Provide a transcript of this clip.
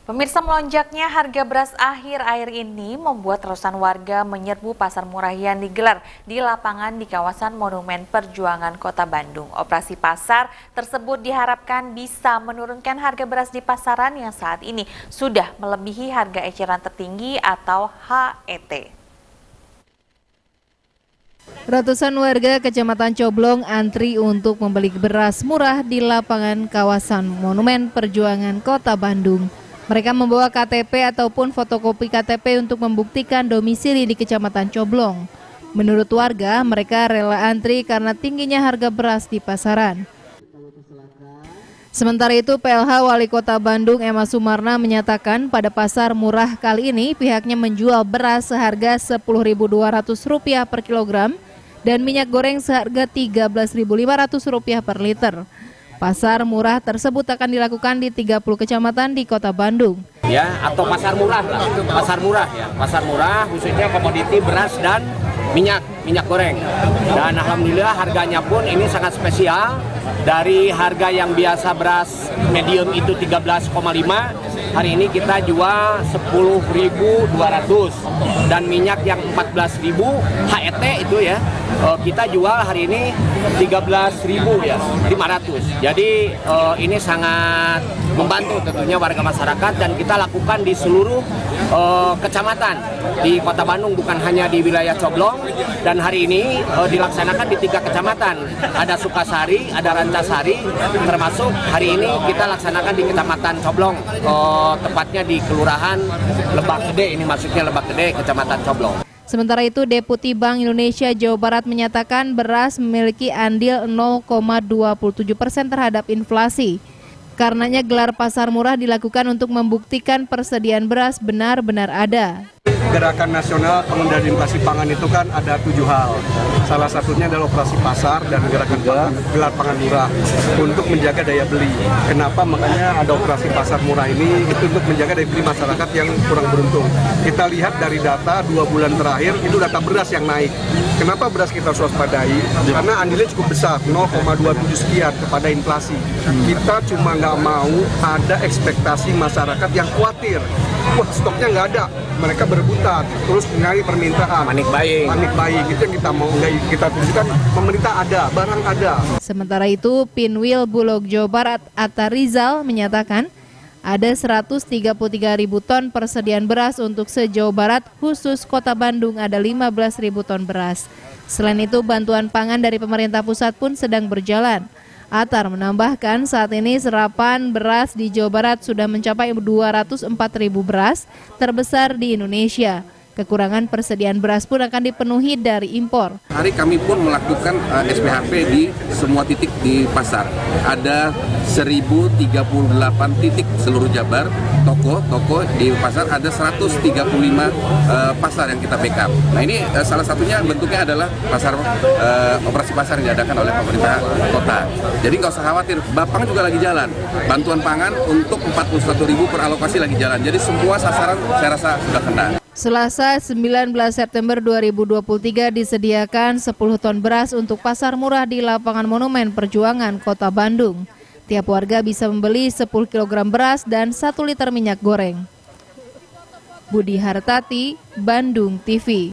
Pemirsa melonjaknya harga beras akhir air ini membuat ratusan warga menyerbu pasar murah yang digelar di lapangan di kawasan Monumen Perjuangan Kota Bandung. Operasi pasar tersebut diharapkan bisa menurunkan harga beras di pasaran yang saat ini sudah melebihi harga eceran tertinggi atau HET. Ratusan warga Kecamatan Coblong antri untuk membeli beras murah di lapangan kawasan Monumen Perjuangan Kota Bandung. Mereka membawa KTP ataupun fotokopi KTP untuk membuktikan domisili di Kecamatan Coblong. Menurut warga, mereka rela antri karena tingginya harga beras di pasaran. Sementara itu, PLH Wali Kota Bandung Emma Sumarna menyatakan pada pasar murah kali ini pihaknya menjual beras seharga Rp10.200 per kilogram dan minyak goreng seharga Rp13.500 per liter. Pasar murah tersebut akan dilakukan di 30 kecamatan di Kota Bandung. Ya, atau pasar murah lah. Pasar murah ya. Pasar murah khususnya komoditi beras dan minyak, minyak goreng. Dan alhamdulillah harganya pun ini sangat spesial. Dari harga yang biasa beras medium itu 13,5 hari ini kita jual 10.200 dan minyak yang 14.000 HET itu ya eh, kita jual hari ini 13.000 ya 500 jadi eh, ini sangat membantu tentunya warga masyarakat dan kita lakukan di seluruh uh, kecamatan di Kota Bandung bukan hanya di wilayah Coblong. Dan hari ini dilaksanakan di tiga kecamatan. Ada Sukasari, ada Rancasari termasuk hari ini kita laksanakan di Kecamatan Coblong uh, tepatnya di Kelurahan Lebak Gede ini maksudnya Lebak Gede Kecamatan Coblong. Sementara itu, Deputi Bank Indonesia Jawa Barat menyatakan beras memiliki andil 0,27 persen terhadap inflasi. Karenanya gelar pasar murah dilakukan untuk membuktikan persediaan beras benar-benar ada gerakan nasional pengendalian inflasi pangan itu kan ada tujuh hal. Salah satunya adalah operasi pasar dan gerakan pangan, gelar pangan murah untuk menjaga daya beli. Kenapa? Makanya ada operasi pasar murah ini itu untuk menjaga daya beli masyarakat yang kurang beruntung. Kita lihat dari data dua bulan terakhir itu data beras yang naik. Kenapa beras kita harus waspadai? Karena andilnya cukup besar, 0,27 sekian kepada inflasi. Kita cuma nggak mau ada ekspektasi masyarakat yang khawatir. Wah stoknya nggak ada, mereka berebutan terus mencari permintaan panik buying panik buying itu yang kita mau nggak kita tunjukkan pemerintah ada barang ada sementara itu Pinwil Bulog Jawa Barat Atta Rizal menyatakan ada 133 ribu ton persediaan beras untuk sejauh barat, khusus kota Bandung ada 15 ribu ton beras. Selain itu, bantuan pangan dari pemerintah pusat pun sedang berjalan. Atar menambahkan saat ini serapan beras di Jawa Barat sudah mencapai 204 ribu beras, terbesar di Indonesia. Kekurangan persediaan beras pun akan dipenuhi dari impor. Hari kami pun melakukan uh, eh, SPHP di semua titik di pasar. Ada 1038 titik seluruh Jabar, toko, toko di pasar ada 135 uh, eh, pasar yang kita backup. Nah ini uh, salah satunya bentuknya adalah pasar uh, operasi pasar yang diadakan oleh pemerintah kota. Jadi nggak usah khawatir, Bapang juga lagi jalan. Bantuan pangan untuk 41 ribu per alokasi lagi jalan. Jadi semua sasaran saya rasa sudah kena. Selasa 19 September 2023 disediakan 10 ton beras untuk pasar murah di lapangan Monumen Perjuangan Kota Bandung. Tiap warga bisa membeli 10 kg beras dan 1 liter minyak goreng. Budi Hartati, Bandung TV